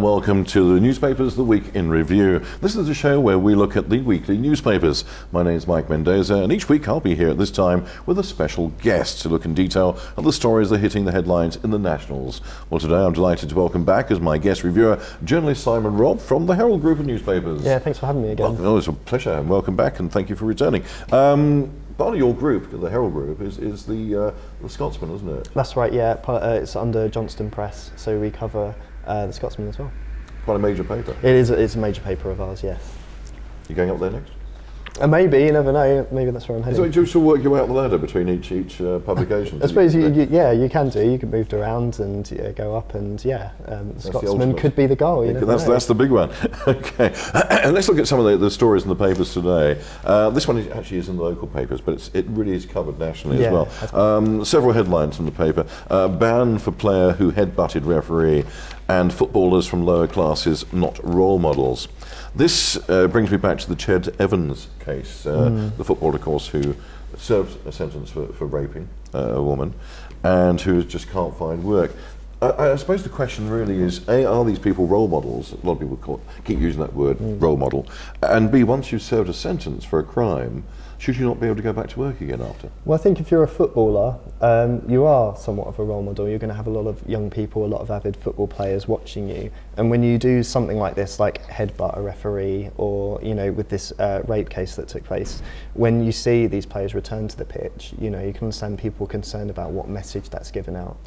and welcome to the Newspapers The Week in Review. This is a show where we look at the weekly newspapers. My name is Mike Mendoza, and each week I'll be here at this time with a special guest to look in detail at the stories that are hitting the headlines in the Nationals. Well, today I'm delighted to welcome back as my guest reviewer, journalist Simon Robb from the Herald Group of Newspapers. Yeah, thanks for having me again. Well, it's a pleasure, and welcome back, and thank you for returning. Um, part of your group, the Herald Group, is, is the, uh, the Scotsman, isn't it? That's right, yeah. Uh, it's under Johnston Press, so we cover uh, the Scotsman as well. Quite a major paper. It is. A, it's a major paper of ours. Yes. You going up there next? Uh, maybe you never know. Maybe that's where I'm heading. So you still work your way up the ladder between each each uh, publication. I suppose you, you, yeah, you can do. You can move around and yeah, go up, and yeah, um, Scotsman could be the goal. You that's that's the big one. okay, and let's look at some of the, the stories in the papers today. Uh, this one is, actually is in the local papers, but it really is covered nationally yeah, as well. Um, several headlines from the paper: uh, ban for player who headbutted referee, and footballers from lower classes not role models. This uh, brings me back to the Ched Evans case, uh, mm. the footballer, of course, who served a sentence for, for raping uh, a woman and who just can't find work. I, I, suppose the question really is: A, are these people role models? A lot of people call, keep using that word, mm. role model. And B, once you've served a sentence for a crime, should you not be able to go back to work again after? Well, I think if you're a footballer, um, you are somewhat of a role model. You're going to have a lot of young people, a lot of avid football players watching you. And when you do something like this, like headbutt a referee, or you know, with this uh, rape case that took place, when you see these players return to the pitch, you know, you can understand people concerned about what message that's given out.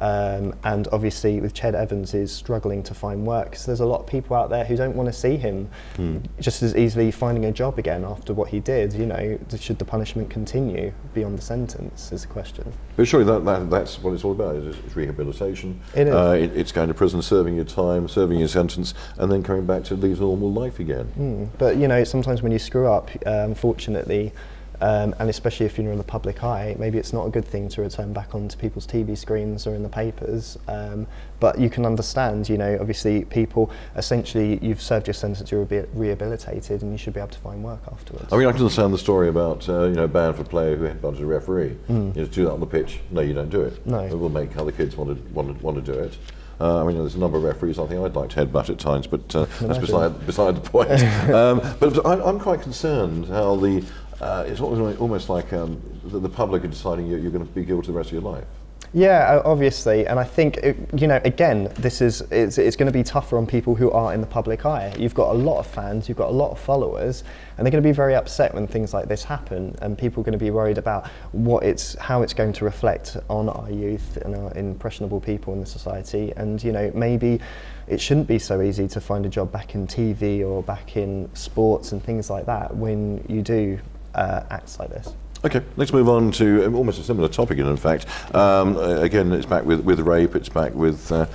Um, and obviously, with Ched Evans is struggling to find work, so there's a lot of people out there who don't want to see him mm. just as easily finding a job again after what he did. You know, should the punishment continue beyond the sentence? Is the question. But surely that, that that's what it's all about. It's, it's rehabilitation. It is. Uh, it, it's going to prison, serving your time, serving your sentence, and then coming back to lead normal life again. Mm. But you know, sometimes when you screw up, uh, unfortunately um, and especially if you're in the public eye, maybe it's not a good thing to return back onto people's TV screens or in the papers. Um, but you can understand, you know, obviously people, essentially you've served your sentence, you're rehabilitated and you should be able to find work afterwards. I mean, I can understand the story about, uh, you know, ban for player who headbutted a referee. Mm. You know, do that on the pitch. No, you don't do it. No. It will make other kids want to, want to, want to do it. Uh, I mean, there's a number of referees I think I'd like to headbutt at times, but uh, that's beside, beside the point. um, but I'm, I'm, quite concerned how the uh, it's almost like um, the, public are deciding you're, you're going to be guilty the rest of your life. Yeah, obviously, and I think you know. Again, this is it's, it's going to be tougher on people who are in the public eye. You've got a lot of fans, you've got a lot of followers, and they're going to be very upset when things like this happen. And people are going to be worried about what it's how it's going to reflect on our youth and our impressionable people in the society. And you know, maybe it shouldn't be so easy to find a job back in TV or back in sports and things like that when you do uh, acts like this. Okay, let's move on to um, almost a similar topic, in fact. Um, again, it's back with, with rape, it's back with uh,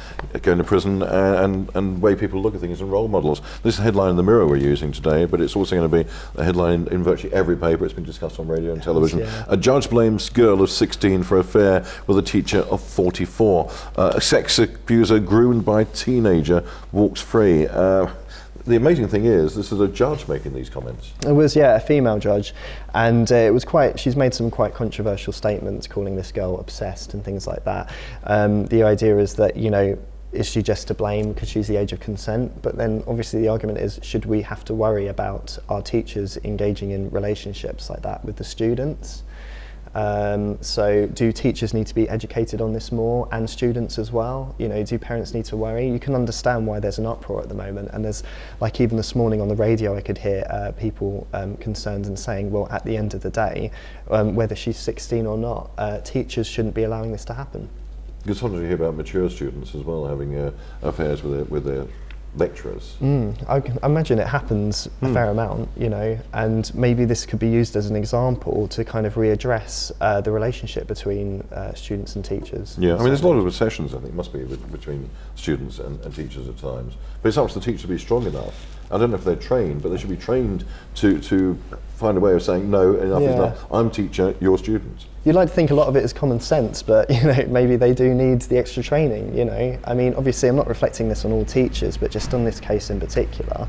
going to prison and, and, and way people look at things and role models. This is a headline in the Mirror we're using today, but it's also going to be a headline in virtually every paper. It's been discussed on radio and television. Yeah. A judge blames girl of 16 for affair with a teacher of 44. Uh, a sex abuser groomed by teenager walks free. Uh, the amazing thing is, this is a judge making these comments. It was, yeah, a female judge, and uh, it was quite. She's made some quite controversial statements, calling this girl obsessed and things like that. Um, the idea is that you know. Is she just to blame because she's the age of consent? But then obviously the argument is should we have to worry about our teachers engaging in relationships like that with the students? Um, so do teachers need to be educated on this more and students as well? You know, do parents need to worry? You can understand why there's an uproar at the moment and there's like even this morning on the radio I could hear uh, people um, concerned and saying well at the end of the day um, whether she's 16 or not uh, teachers shouldn't be allowing this to happen. It's sometimes you hear about mature students as well having uh, affairs with their, with their lecturers. Mm, I, I, imagine it happens a mm. fair amount, you know, and maybe this could be used as an example to kind of readdress uh, the relationship between uh, students and teachers. Yeah, I mean, there's a lot of recessions, I think, must be between students and, and teachers at times. But it's up to the teacher to be strong enough. I don't know if they're trained, but they should be trained to, to find a way of saying, no, enough yeah. is enough. I'm teacher, you're student you'd like to think a lot of it is common sense, but you know maybe they do need the extra training. You know, I mean, obviously I'm not reflecting this on all teachers, but just on this case in particular.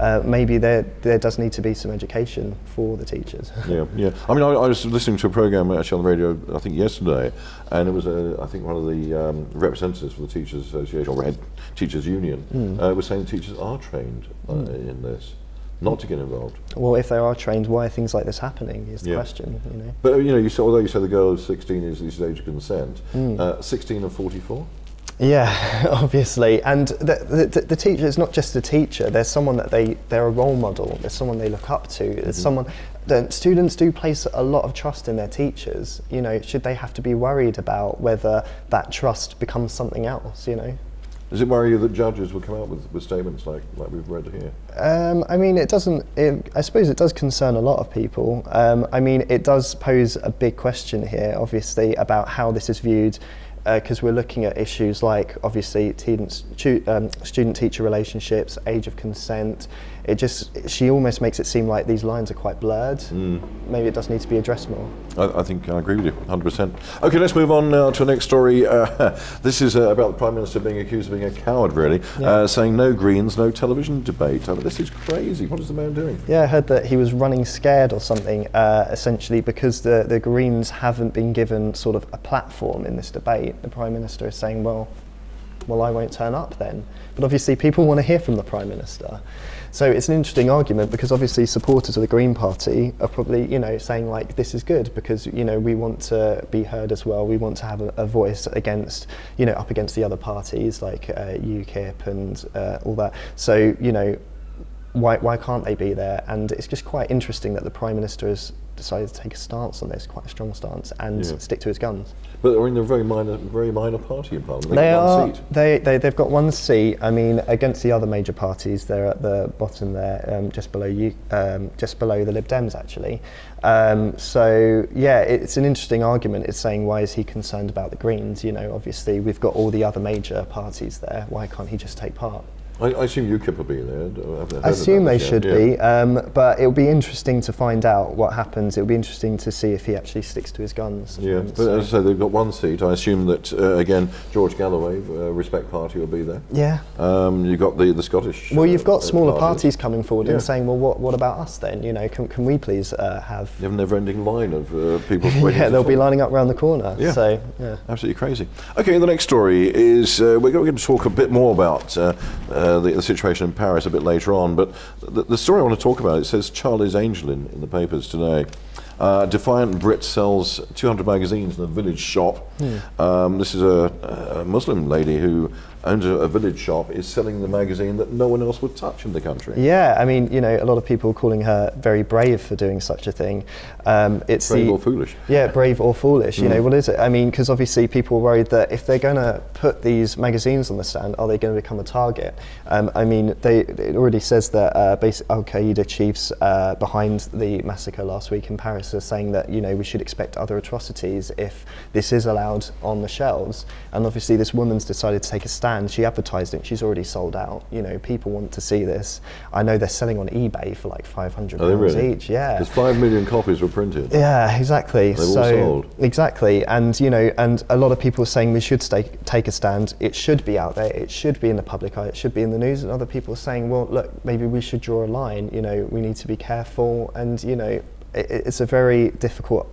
uh, maybe there there does need to be some education for the teachers. yeah, yeah. I mean, I, I, was listening to a program actually on the radio, I think yesterday, and it was, uh, I think, one of the um, representatives for the Teachers Association or Head Teachers Union mm. uh, was saying teachers are trained mm. in this not to get involved. Well, if they are trained, why are things like this happening? Is the yeah. question. You know. But you know, you say, although you say the girl is 16 is, is age of consent, mm. uh, 16 and 44. Yeah, obviously, and the, the, the, teacher is not just a teacher. There's someone that they they're a role model. There's someone they look up to. There's mm-hmm. someone. The students do place a lot of trust in their teachers. You know, should they have to be worried about whether that trust becomes something else? You know. Does it worry you that judges will come out with, with statements like, like we've read here? Um, I mean, it doesn't. It, I suppose it does concern a lot of people. Um, I mean, it does pose a big question here, obviously, about how this is viewed because uh, we're looking at issues like obviously um, student-teacher relationships, age of consent. It just she almost makes it seem like these lines are quite blurred. Mm. Maybe it does need to be addressed more. I, I think I agree with you, 100%. Okay, let's move on now to the next story. Uh, this is uh, about the Prime Minister being accused of being a coward, really, yeah. Uh, saying no Greens, no television debate. I mean, this is crazy. What is the man doing? Yeah, I heard that he was running scared or something, uh, essentially because the, the Greens haven't been given sort of a platform in this debate the Prime Minister is saying, well, well, I won't turn up then. But obviously, people want to hear from the Prime Minister. So it's an interesting argument because obviously supporters of the Green Party are probably, you know, saying like this is good because you know we want to be heard as well. We want to have a, a voice against, you know, up against the other parties like uh, UKIP and uh, all that. So you know, why why can't they be there? And it's just quite interesting that the Prime Minister has decided to take a stance on this, quite a strong stance, and yeah. stick to his guns. But they're in a very minor, very minor party in Parliament. They, they are. They, they they've got one seat. I mean, against the other major parties, they're at the bottom there, um, just below you, um, just below the Lib Dems actually. Um, so yeah, it's an interesting argument. It's saying why is he concerned about the Greens? You know, obviously we've got all the other major parties there. Why can't he just take part? I, I, assume UKIP will be there. I assume they should yeah. be, um, but it'll be interesting to find out what happens. It'll be interesting to see if he actually sticks to his guns. Yeah, um, but so. as I say, they've got one seat. I assume that uh, again, George Galloway, uh, Respect Party, will be there. Yeah. Um, you've got the the Scottish. Well, you've got uh, smaller parties. parties. coming forward yeah. and saying, well, what what about us then? You know, can, can we please uh, have? You have a never-ending line of uh, people. yeah, they'll be lining up around the corner. Yeah. So yeah. Absolutely crazy. Okay, the next story is uh, we're going to talk a bit more about the, the situation in Paris a bit later on. But the, the story I want to talk about, it says Charlie's Angel in, in the papers today. Uh, Defiant Brit sells 200 magazines in a village shop. Mm. Um, this is a, a, Muslim lady who owns a, village shop, is selling the magazine that no one else would touch in the country. Yeah, I mean, you know, a lot of people calling her very brave for doing such a thing. Um, it's brave the, or foolish. Yeah, brave or foolish. Mm. You know, hmm. what is it? I mean, because obviously people are worried that if they're going to put these magazines on the stand, are they going to become a target? Um, I mean, they, it already says that uh, Al Qaeda chiefs uh, behind the massacre last week in Paris are saying that you know we should expect other atrocities if this is allowed on the shelves. And obviously, this woman's decided to take a stand She advertised it. She's already sold out. You know, people want to see this. I know they're selling on eBay for like 500 pounds really? each. Yeah, because five million copies were printed. Yeah, exactly. They've so, all sold. Exactly, and you know, and a lot of people are saying we should stay, take a stand. It should be out there. It should be in the public eye. It should be in the news. And other people are saying, well, look, maybe we should draw a line. You know, we need to be careful. And you know, it, it's a very difficult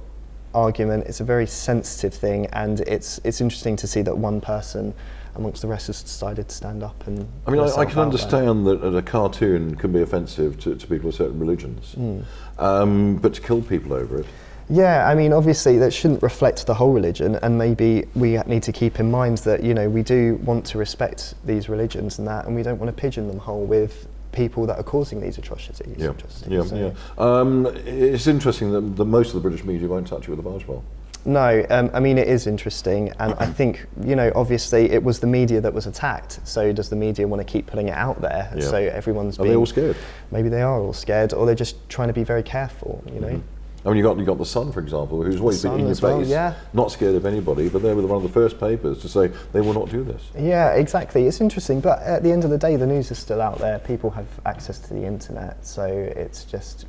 argument. It's a very sensitive thing, and it's it's interesting to see that one person amongst the rest has decided to stand up and. I mean, I, I, can understand there. that a cartoon can be offensive to, to people of certain religions, mm. um, but to kill people over it. Yeah, I mean, obviously that shouldn't reflect the whole religion, and maybe we need to keep in mind that you know we do want to respect these religions and that, and we don't want to pigeon them whole with people that are causing these atrocities. Yeah, atrocities, yeah, so. yeah. Um, it's interesting that the, most of the British media won't touch it with a barge pole. No, um, I mean it is interesting, and I think you know obviously it was the media that was attacked. So does the media want to keep putting it out there? Yeah. So everyone's. Are being, they all scared? Maybe they are all scared, or they're just trying to be very careful. You know. Mm-hmm. I mean, you got you got the Sun, for example, who's always been in your face, well, yeah. not scared of anybody, but they were one of the first papers to say they will not do this. Yeah, exactly. It's interesting, but at the end of the day, the news is still out there. People have access to the internet, so it's just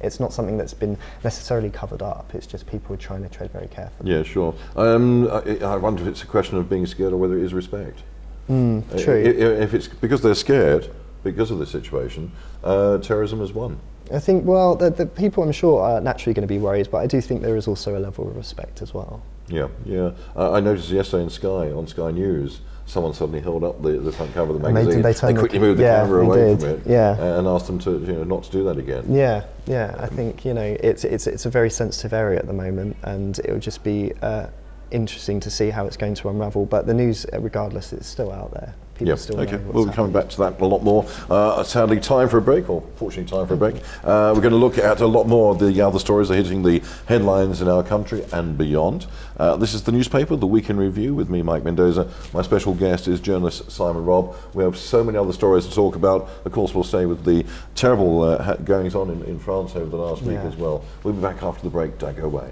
it's not something that's been necessarily covered up. It's just people are trying to tread very carefully. Yeah, sure. Um, I, I, wonder if it's a question of being scared or whether it is respect. Mm, true. If it's because they're scared, because of the situation, uh, terrorism has won. I think, well, the, the people I'm sure are naturally going to be worried, but I do think there is also a level of respect as well. Yeah, yeah. Uh, I noticed yesterday in Sky, on Sky News, someone suddenly held up the, the front cover of the And they magazine. did- they turned the- quickly moved the yeah, camera away did, from it yeah. and asked them to, you know, not to do that again. Yeah, yeah. I think you know it's it's it's a very sensitive area at the moment, and it would just be uh, interesting to see how it's going to unravel. But the news, uh, regardless, is still out there. People Yeah, still okay. We'll be coming back to that a lot more. Uh, sadly, time for a break, or fortunately, time for a break. Uh, we're going to look at a lot more of the other stories that are hitting the headlines in our country and beyond. Uh, this is the newspaper, The Week in Review, with me, Mike Mendoza. My special guest is journalist Simon Robb. We have so many other stories to talk about. Of course, we'll stay with the terrible uh, goings on in, in France over the last week as well. We'll be back after the break. Don't go away.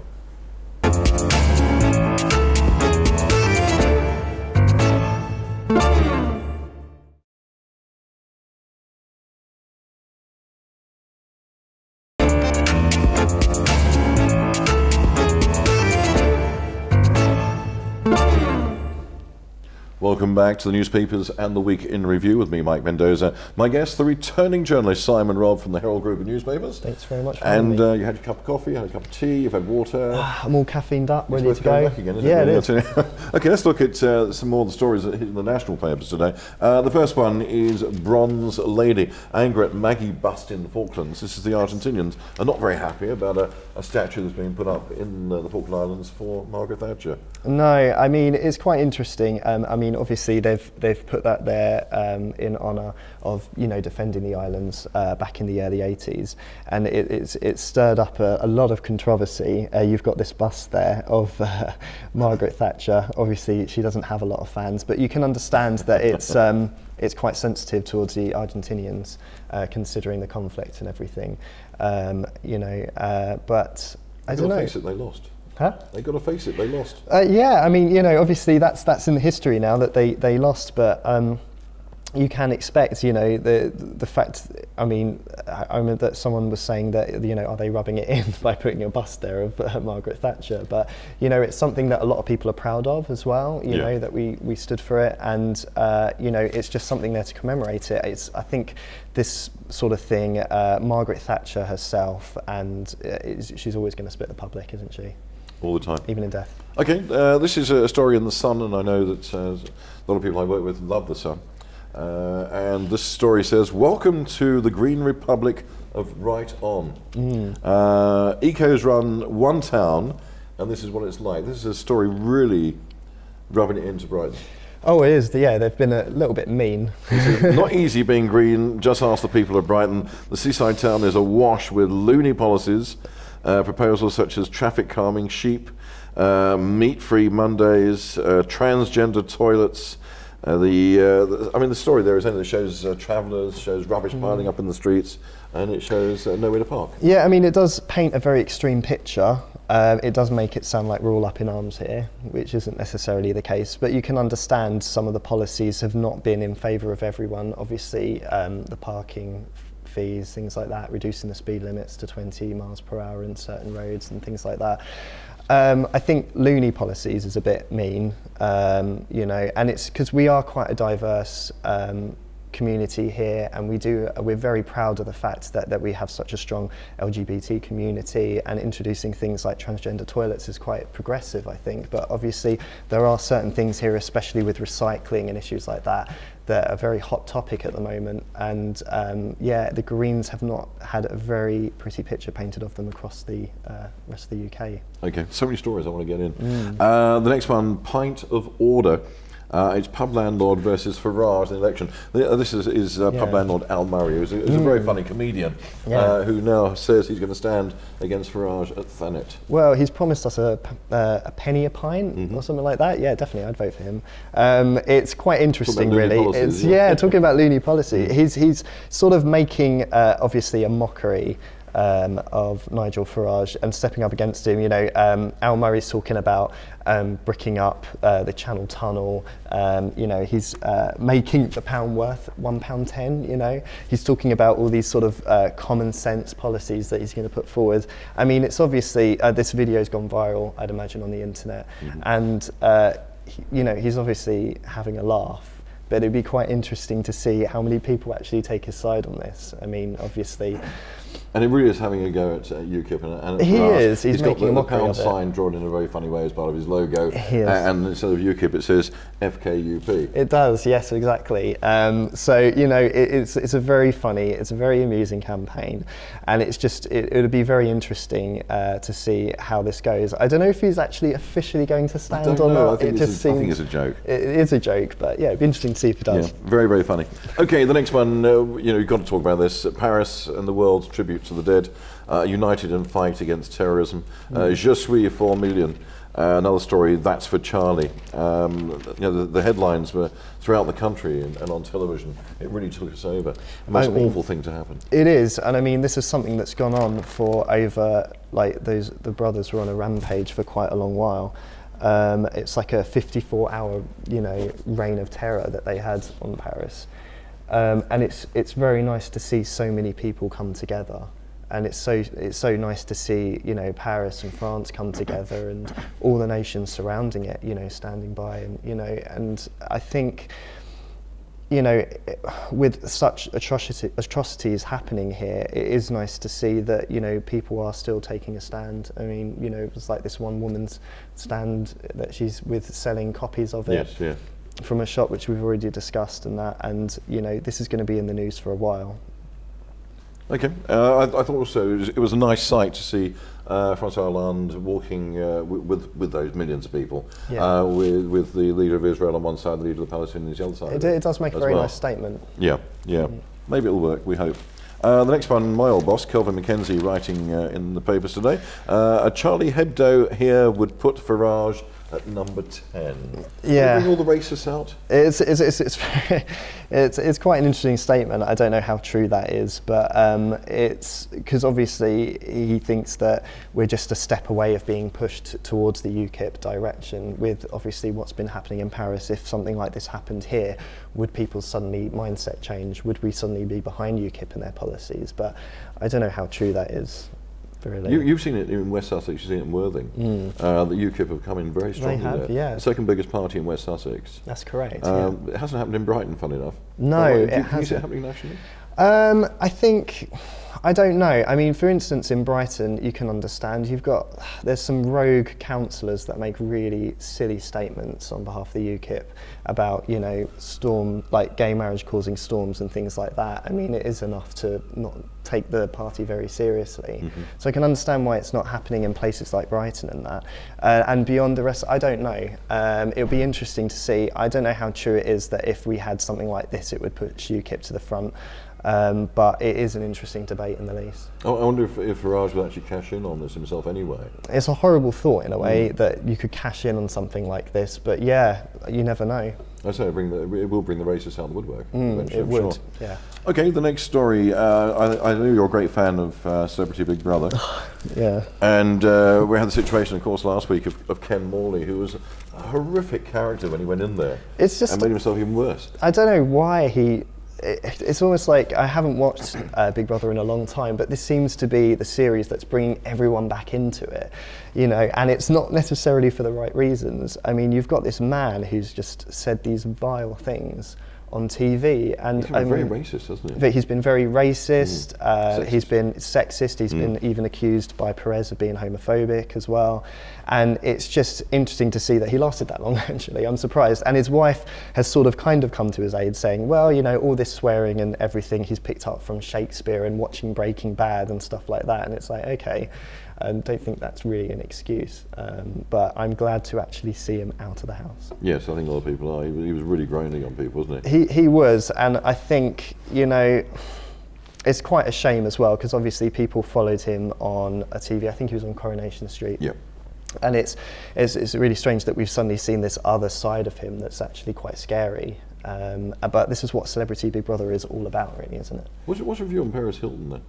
Música Welcome back to the newspapers and the week in review with me, Mike Mendoza. My guest, the returning journalist Simon Robb from the Herald Group of Newspapers. Thanks very much And uh, you had your cup of coffee, you had a cup of tea, you've had water. I'm all caffeined up, ready to go. again, isn't yeah, it? it is. okay, let's look at uh, some more of the stories that hit in the national papers today. Uh, the first one is Bronze Lady. Anger at Maggie bust in the Falklands. This is the Argentinians are not very happy about a, a statue that's been put up in uh, the Falkland Islands for Margaret Thatcher. No, I mean it's quite interesting. Um, I mean, obviously they've they've put that there um, in honour of you know defending the islands uh, back in the early 80s, and it, it's it's stirred up a, a lot of controversy. Uh, you've got this bust there of uh, Margaret Thatcher. Obviously, she doesn't have a lot of fans, but you can understand that it's. Um, it's quite sensitive towards the Argentinians, uh, considering the conflict and everything, um, you know. Uh, but I They've don't got to know. face it, they lost. Huh? They've got to face it, they lost. Uh, yeah, I mean, you know, obviously that's that's in the history now that they, they lost, but um, you can expect, you know, the the fact. I mean, I, I remember that someone was saying that, you know, are they rubbing it in by putting your bust there of uh, Margaret Thatcher? But you know, it's something that a lot of people are proud of as well. You Yeah. know, that we we stood for it, and uh, you know, it's just something there to commemorate it. It's I think this sort of thing, uh, Margaret Thatcher herself, and uh, she's always going to split the public, isn't she? All the time. Even in death. Okay, uh, this is a story in The Sun, and I know that uh, a lot of people I work with love The Sun. Uh, and this story says, Welcome to the Green Republic of Right On. Uh, Ecos run one town, and this is what it's like. This is a story really rubbing it into Brighton. Oh, it is. Yeah, they've been a little bit mean. Not easy being green, just ask the people of Brighton. The seaside town is awash with loony policies, uh, proposals such as traffic calming, sheep, uh, meat free Mondays, uh, transgender toilets. Uh, the, uh, the, I mean, the story there is only that shows uh, travellers, shows rubbish piling up in the streets, and it shows uh, nowhere to park. Yeah, I mean, it does paint a very extreme picture. Um, it does make it sound like we're all up in arms here, which isn't necessarily the case. But you can understand some of the policies have not been in favour of everyone. Obviously, um, the parking fees, things like that, reducing the speed limits to 20 miles per hour in certain roads and things like that. Um, I think loony policies is a bit mean, um, you know, and it's because we are quite a diverse um, community here, and we do we're very proud of the fact that, that we have such a strong LGBT community, and introducing things like transgender toilets is quite progressive, I think. But obviously, there are certain things here, especially with recycling and issues like that, that are a very hot topic at the moment. And um, yeah, the Greens have not had a very pretty picture painted of them across the uh, rest of the UK. Okay, so many stories I want to get in. Mm. Uh, the next one, Pint of Order. Uh, it's pub landlord versus Farage in the election. Uh, This is, is uh, pub Yeah. Mm. landlord Al Murray, who's a, who's a very funny comedian, Yeah. uh, who now says he's going to stand against Farage at Thanet. Well, he's promised us a, uh, a penny a pint Mm-hmm. or something like that. Yeah, definitely, I'd vote for him. Um, it's quite interesting, really. policies, yeah. yeah, talking about loony policy. He's he's sort of making uh, obviously a mockery. Um, of Nigel Farage and stepping up against him, you know, um, Al Murray's talking about um, bricking up uh, the Channel Tunnel. Um, you know, he's uh, making the pound worth one pound ten. You know, he's talking about all these sort of uh, common sense policies that he's going to put forward. I mean, it's obviously uh, this video's gone viral. I'd imagine on the internet, and uh, he, you know, he's obviously having a laugh. but it'd be quite interesting to see how many people actually take his side on this. I mean, obviously, And it really is having a go at uh, UKIP. And, and He us, is, he's got the, a the pound of it. sign drawn in a very funny way as part of his logo. He is. A- And instead of UKIP, it says FKUP. It does, yes, exactly. Um, so you know, it, it's it's a very funny, it's a very amusing campaign, and it's just it, it'll be very interesting uh, to see how this goes. I don't know if he's actually officially going to stand don't or know, I not. think it just a- I seems think it's a joke. It, it is a joke, but yeah, it'd be interesting to see if he does. Yeah, very, very funny. Okay, the next one, uh, you know, you've got to talk about this. Paris and the world's tribute to the dead, uh, united in fight against terrorism. Uh, Je suis four million. Uh, another story, that's for Charlie. Um, you know, the, the headlines were throughout the country and, and on television. It really took us over. I mean- awful thing to happen. It is, and I mean, this is something that's gone on for over like those the brothers were on a rampage for quite a long while. Um, it's like a 54-hour, you know, reign of terror that they had on Paris, um, and it's it's very nice to see so many people come together, and it's so it's so nice to see you know Paris and France come together and all the nations surrounding it, you know, standing by, and you know, and I think you know, with such atrocity, atrocities happening here, it is nice to see that you know people are still taking a stand. I mean, you know, it was like this one woman's stand that she's with selling copies of it Yes, yeah. from a shop which we've already discussed, and that, and you know, this is going to be in the news for a while. Okay. Uh, I, I thought also it was, it was a nice sight to see uh, Francois Hollande walking uh, wi- with with those millions of people, Yeah. uh, with with the leader of Israel on one side, the leader of the Palestinians on the other side. It, it does make a very well. nice statement. Yeah, yeah. Maybe it'll work. We hope. Uh, the next one, my old boss, Kelvin MacKenzie, writing uh, in the papers today. Uh, a Charlie Hebdo here would put Farage at number 10. Yeah. Bring all the racists out? It's it's it's it's, it's it's quite an interesting statement. I don't know how true that is, but um, it's because obviously he thinks that we're just a step away of being pushed towards the UKIP direction. With obviously what's been happening in Paris, if something like this happened here, would people suddenly mindset change? Would we suddenly be behind UKIP and their policies? But I don't know how true that is. Really. You, you've seen it in West Sussex, you've seen it in Worthing. Uh, the UKIP have come in very strongly They have, there. yeah. The second biggest party in West Sussex. That's correct. yeah. Um, It hasn't happened in Brighton, funny enough. No, do it you- Can you see it hasn't. happening nationally? Um, I think I don't know. I mean, for instance, in Brighton, you can understand you've got there's some rogue councillors that make really silly statements on behalf of the UKIP about you know storm like gay marriage causing storms and things like that. I mean, it is enough to not take the party very seriously. So I can understand why it's not happening in places like Brighton and that. Uh, and beyond the rest, I don't know. Um, it'll be interesting to see. I don't know how true it is that if we had something like this, it would push UKIP to the front. Um, but it is an interesting debate in the least. I I wonder if, if Farage will actually cash in on this himself anyway. It's a horrible thought in a way that you could cash in on something like this, but yeah, you never know. I say it, bring the, it will bring the racists out of the woodwork. Mm, it I'm would, sure. yeah. Okay, the next story. Uh, I, I know you're a great fan of uh, Celebrity Big Brother. Yeah. and uh, we had the situation, of course, last week of, of Ken Morley, who was a horrific character when he went in there. It's just- And made himself even worse. I don't know why he. It, it's almost like I haven't watched uh, Big Brother in a long time, but this seems to be the series that's bringing everyone back into it, you know, and it's not necessarily for the right reasons. I mean, you've got this man who's just said these vile things on TV, and He's I very mean, racist, hasn't he? that he's been very racist. Mm. Uh, he's been sexist. He's mm. been even accused by Perez of being homophobic as well. And it's just interesting to see that he lasted that long. Actually, I'm surprised. And his wife has sort of kind of come to his aid, saying, "Well, you know, all this swearing and everything he's picked up from Shakespeare and watching Breaking Bad and stuff like that." And it's like, okay. I don't think that's really an excuse, um, but I'm glad to actually see him out of the house. Yes, I think a lot of people are. He, was- he was really grinding on people, wasn't he? He he was, and I think you know, it's quite a shame as well because obviously people followed him on a TV. I think he was on Coronation Street. Yeah. And it's, it's it's really strange that we've suddenly seen this other side of him that's actually quite scary. Um, but this is what Celebrity Big Brother is all about, really, isn't it? What's, what's your view on Paris Hilton then?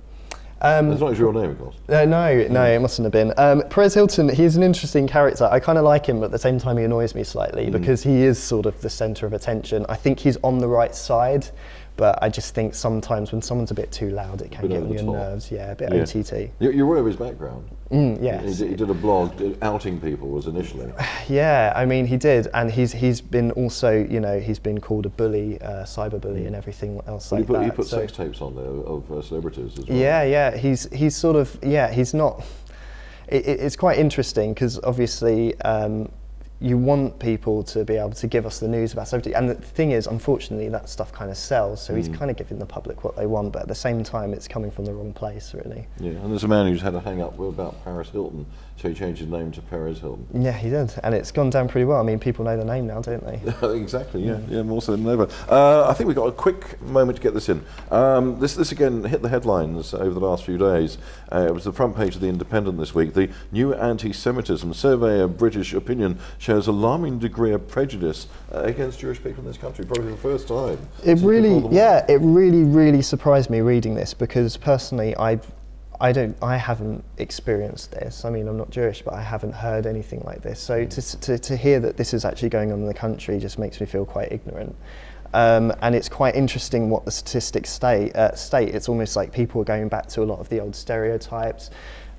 Um, That's not his real name, of course. Uh, no, no, it mustn't have been. Um, Perez Hilton, he's an interesting character. I kind of like him, but at the same time, he annoys me slightly because he is sort of the centre of attention. I think he's on the right side, But I just think sometimes when someone's a bit too loud, it can get on your top. nerves. Yeah, a bit Yeah. OTT. You- You're aware of his background. Mm, He yes. did, he did a blog outing people was initially. Yeah, I mean, he did, and he's he's been also, you know, he's been called a bully, uh, cyber bully, and everything else But he like put, that. he put So- sex tapes on there of uh, celebrities as well. Yeah, yeah, he's he's sort of yeah, he's not. It, it- it's quite interesting because obviously. Um, you want people to be able to give us the news about celebrity, and the thing is, unfortunately, that stuff kind of sells. So Mm. he's kind of giving the public what they want, but at the same time, it's coming from the wrong place, really. Yeah, and there's a man who's had a hang up about Paris Hilton, so he changed his name to Perez Hilton. Yeah, he did, and it's gone down pretty well. I mean, people know the name now, don't they? exactly, yeah, yeah, more so than ever. Uh, I think we've got a quick moment to get this in. Um, this, this again hit the headlines over the last few days. Uh, it was the front page of The Independent this week. The new anti Semitism survey of British opinion shows alarming degree of prejudice uh, against Jewish people in this country, probably for the first time. It really, before the war. yeah, it really, really surprised me reading this because personally, I, I don't, I haven't experienced this. I mean, I'm not Jewish, but I haven't heard anything like this. So to, to, to hear that this is actually going on in the country just makes me feel quite ignorant. Um, and it's quite interesting what the statistics state, uh, state. It's almost like people are going back to a lot of the old stereotypes.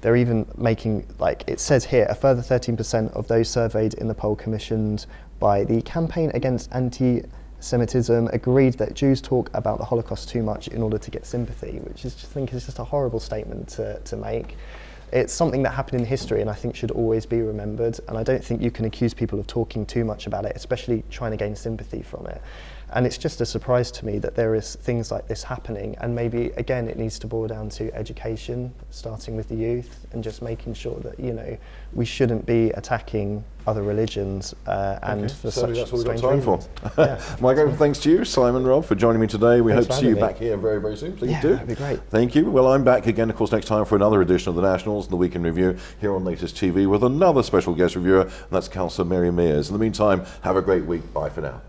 They're even making, like it says here, a further 13% of those surveyed in the poll commissioned by the Campaign Against Anti Semitism agreed that Jews talk about the Holocaust too much in order to get sympathy, which is, I think is just a horrible statement to, to make. It's something that happened in history and I think should always be remembered. And I don't think you can accuse people of talking too much about it, especially trying to gain sympathy from it. And it's just a surprise to me that there is things like this happening. And maybe, again, it needs to boil down to education, starting with the youth, and just making sure that, you know, we shouldn't be attacking other religions uh, and Okay, for so such that's what we've got time reasons. for. Yeah. My great thanks to you, Simon Robb, for joining me today. We Thanks hope to see you me. back here very, very soon. Please Yeah, do. that'd be great. Thank you. Well, I'm back again, of course, next time for another edition of the Nationals, the Week in Review, here on Latest TV with another special guest reviewer, and that's Councillor Mary Mears. In the meantime, have a great week. Bye for now.